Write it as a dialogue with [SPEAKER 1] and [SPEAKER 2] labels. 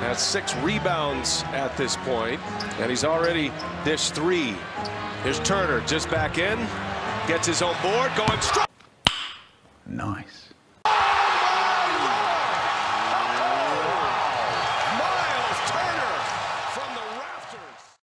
[SPEAKER 1] has six rebounds at this point, and he's already dished three. Here's Turner just back in, gets his own board, going strong.
[SPEAKER 2] Nice.